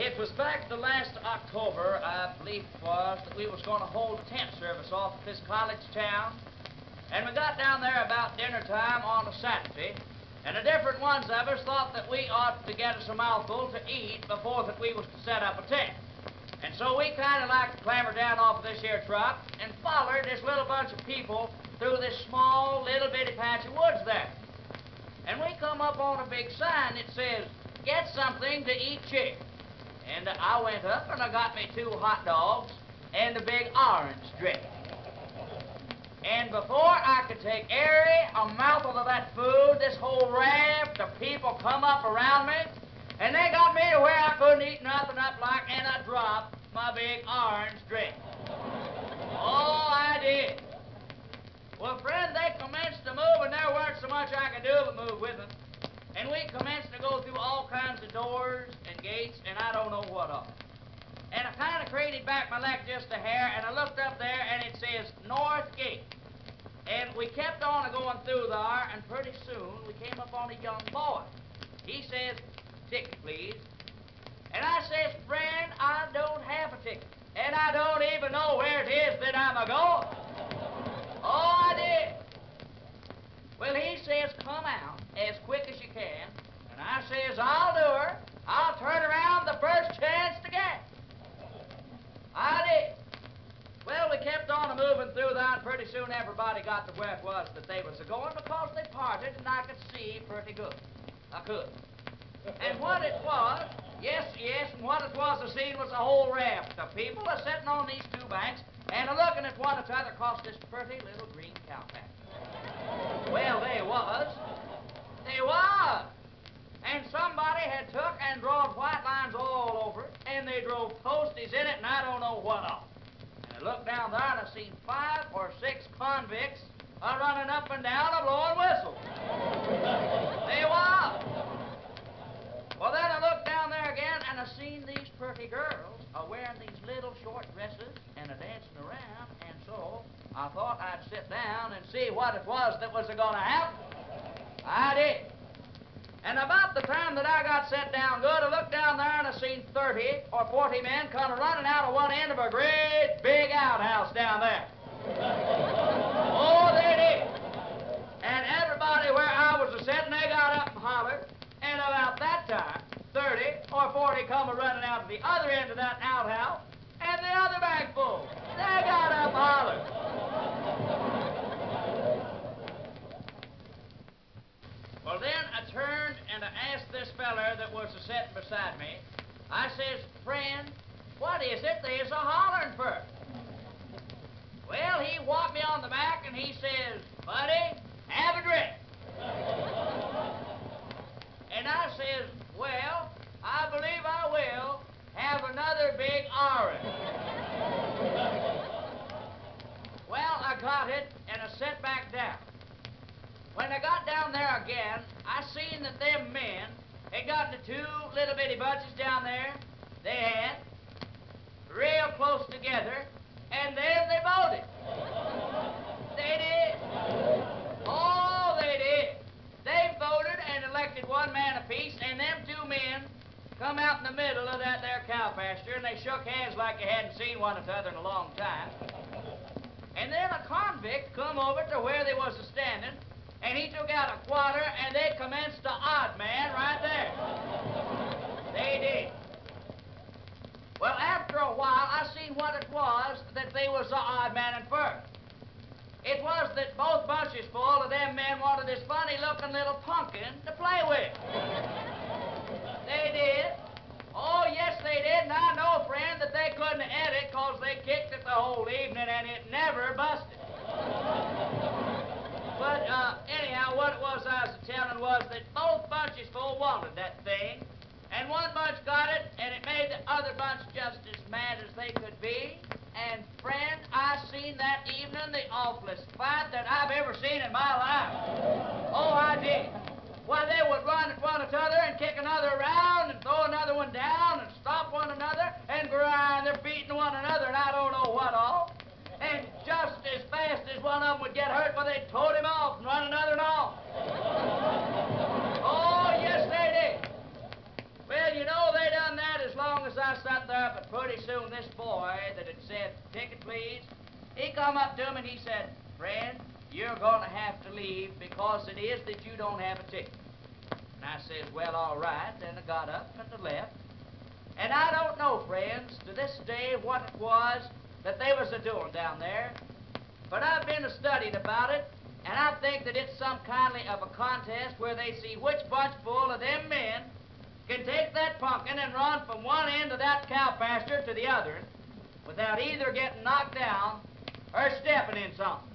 It was back the last October, I believe it was, that we was going to hold tent service off at this college town. And we got down there about dinner time on a Saturday, and the different ones of us thought that we ought to get us a mouthful to eat before that we was to set up a tent. And so we kind of like to clamber down off of this here truck and followed this little bunch of people through this small little bitty patch of woods there. And we come up on a big sign that says, get something to eat chick. And I went up and I got me two hot dogs and a big orange drink. And before I could take a mouthful of that food, this whole raft of people come up around me, and they got me to where I couldn't eat nothing up like, and I dropped my big orange drink. Oh, I did. Well, friend, they commenced to move, and there weren't so much I could do but move with them. And we commenced to go through all kinds of doors gates, and I don't know what all. And I kind of crated back my leg just a hair, and I looked up there, and it says North Gate. And we kept on going through there, and pretty soon we came up on a young boy. He says, ticket, please. And I says, friend, I don't have a ticket. And I don't even know where it is that I'm a-going. Oh, I did. Well, he says, come out as quick as you can. And I says, I'll do her. I'll turn around the first chance to get. I did. Well, we kept on through and pretty soon everybody got to where it was that they was a-going because they parted, and I could see pretty good. I could. And what it was, yes, yes, and what it was I seen was a whole raft of people a sitting on these two banks and a looking at one another across this pretty little green cow patch. Well, they was. They was. And somebody had took and drawn white lines all over it, and they drove posties in it, and I don't know what all. And I looked down there, and I seen five or six convicts a running up and down a blowing whistles. they was. Well, then I looked down there again, and I seen these pretty girls a wearing these little short dresses and a dancing around, and so I thought I'd sit down and see what it was that was going to happen. I did. And about the time that I got set down good, seen 30 or 40 men of running out of one end of a great big outhouse down there. oh, they did. And everybody where I was a sitting, they got up and hollered. And about that time, 30 or 40 come a running out of the other end of that outhouse, and the other bag full. They got up and hollered. Well, then I turned and I asked this feller that was a sitting beside me, I says, friend, what is it there's a hollering for? Well, he whopped me on the back and he says, buddy, have a drink. and I says, well, I believe I will have another big orange. well, I got it and I sat back down. When I got down there again, I seen that them men had got the two little bitty bunches down there. They had, real close together, and then they voted. They did. Oh, they did. They voted and elected one man apiece, and them two men come out in the middle of that there cow pasture, and they shook hands like they hadn't seen one another in a long time. And then a convict come over to where they was standing, and he took out a quarter, and they commenced to odd man right there. They did. Well, after a while, I seen what it was that they was the odd man first. It was that both bunches full of them men wanted this funny-looking little pumpkin to play with. They did. Oh, yes, they did, and I know, friend, that they couldn't eat it because they kicked it the whole evening, and it never busted. But uh, anyhow, what it was I was telling was that both bunches full wanted that thing, and one bunch got it, and it made the other bunch just as mad as they could be. And seen that evening the awfulest fight that I've ever seen in my life. Oh, I did. Why, they would run at one another and kick another around and throw another one down and stop one another and grind their feet into one another and I don't know what all. And just as fast as one of them would get hurt, well, they'd tote him off and run another one off. oh, yes, they did. Well, you know, they done that as long as I sat there, but pretty soon this boy that had said, ticket please, he come up to me and he said, friend, you're going to have to leave because it is that you don't have a ticket. And I says, well, all right. Then I got up and I left. And I don't know, friends, to this day what it was that they was a-doing down there. But I've been a-studying about it, and I think that it's some kindly of a contest where they see which bunch full of them men can take that pumpkin and run from one end of that cow pasture to the other without either getting knocked down or stepping in something.